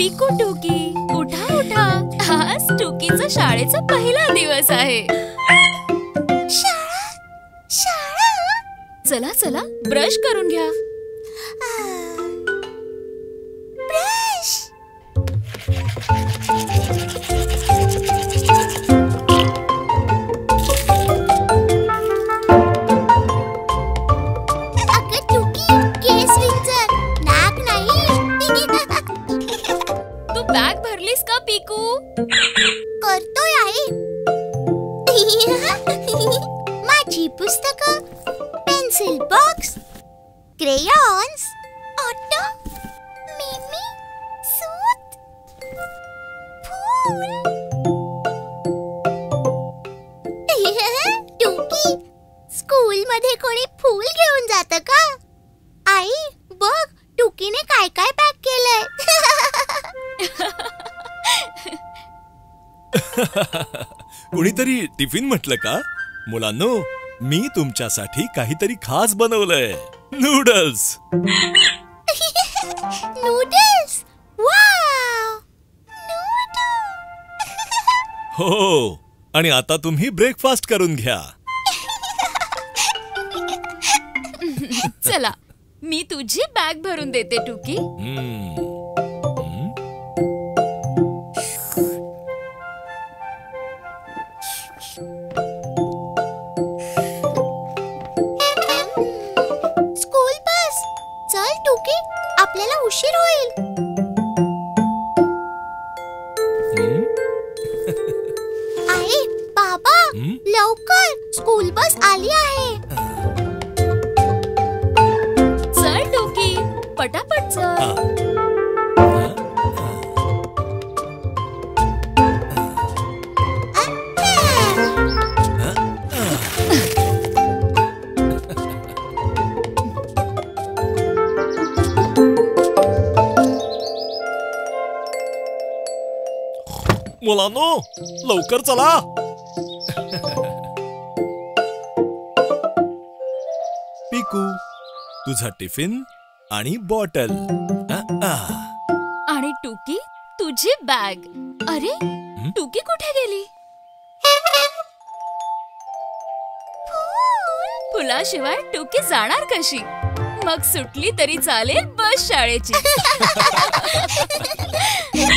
पिकू टुकी. उठा उठा. आज टुकीचा शाळेचा पहिला दिवस आहे. चला चला. ब्रश करून घ्या. भरलीस का करतोय आई माझी पुस्तकं, पेन्सिल बॉक्स क्रेयॉन्स ऑटो, मिमी, सूत, फूल। टुकी स्कूल मध्ये कोणी फूल घेऊन जात का? आई, बघ टुकीने काय काय कुणीतरी टिफिन म्हटलं का? मुलांनो मी तुमच्यासाठी काहीतरी खास बनवलंय. नूडल्स. नूडल्स? वाव! हो आणि आता तुम्ही ब्रेकफास्ट करून घ्या. चला मी तुझी बॅग भरून देते टुकी. हं? लवकर स्कूल बस आली आहे चल टुकी पटापट चल मुलांनो लवकर चला। पिकू तुझा टिफ़िन आणि बॉटल. आ, आ. आणि टुकी तुझी बॅग. अरे टुकी कुठे गेली? फुलाशिवाय टुकी जाणार कशी? मग सुटली तरी चालेल बस शाळेची.